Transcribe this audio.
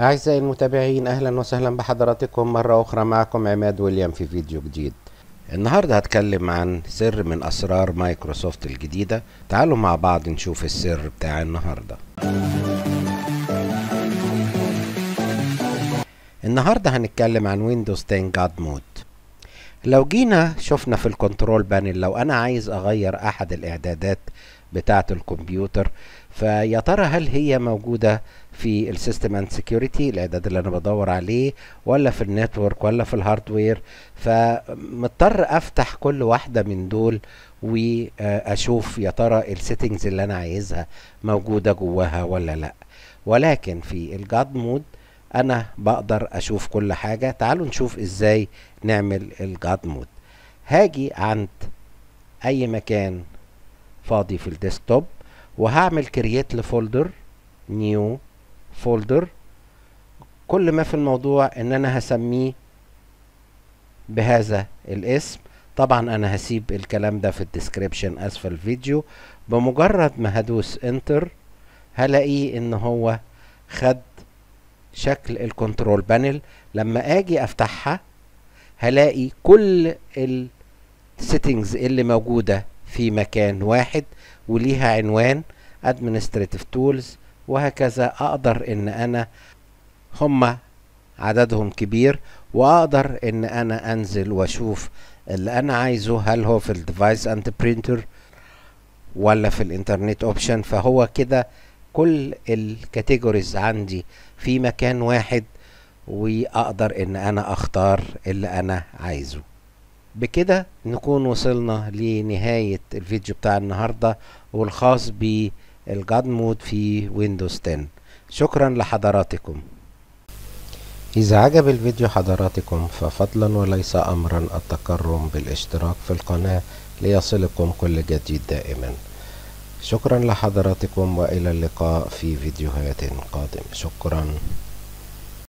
أعزائي المتابعين أهلا وسهلا بحضراتكم مرة أخرى معكم عماد ويليام في فيديو جديد. النهاردة هتكلم عن سر من أسرار مايكروسوفت الجديدة. تعالوا مع بعض نشوف السر بتاع النهاردة. النهاردة هنتكلم عن ويندوز 10 god mode لو جينا شفنا في ال control panel لو أنا عايز أغير أحد الإعدادات بتاعة الكمبيوتر. فيا ترى هل هي موجودة في ال system and security الإعداد اللي أنا بدور عليه ولا في ال network ولا في ال hardware؟ فمضطر أفتح كل واحدة من دول وأشوف يا ترى ال settings اللي أنا عايزها موجودة جواها ولا لأ. ولكن في ال god mode أنا بقدر أشوف كل حاجة. تعالوا نشوف إزاي نعمل ال god mode هاجي عند أي مكان فاضي في ال desktop وهعمل create ل folder new folder كل ما في الموضوع إن أنا هسميه بهذا الاسم. طبعا أنا هسيب الكلام ده في ال description اسفل الفيديو. بمجرد ما هدوس enter هلاقيه إن هو خد شكل ال control panel لما آجي أفتحها هلاقي كل ال settings اللي موجودة في مكان واحد وليها عنوان administrative tools وهكذا أقدر إن أنا هما عددهم كبير وأقدر إن أنا أنزل وأشوف اللي أنا عايزه هل هو في ال device and printer ولا في ال internet option فهو كده كل ال categories عندي في مكان واحد وأقدر إن أنا أختار اللي أنا عايزه. بكده نكون وصلنا لنهاية الفيديو بتاع النهاردة والخاص بال god mode في ويندوز 10 شكرا لحضراتكم. إذا عجب الفيديو حضراتكم ففضلا وليس أمرا التكرم بالاشتراك في القناة ليصلكم كل جديد دائما. شكرا لحضراتكم وإلى اللقاء في فيديوهات قادمة. شكرا.